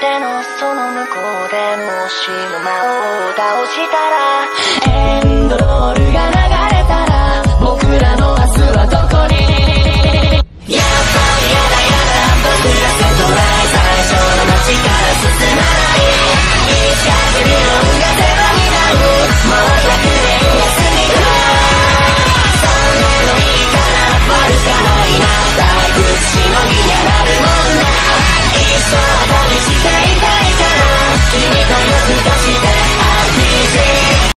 てのその向こうでもしの魔王を倒したらエンドロールが流れたら僕らの明日はどこに？やっぱりやだやだ僕らセットライ最初の街から進まない。いつか来る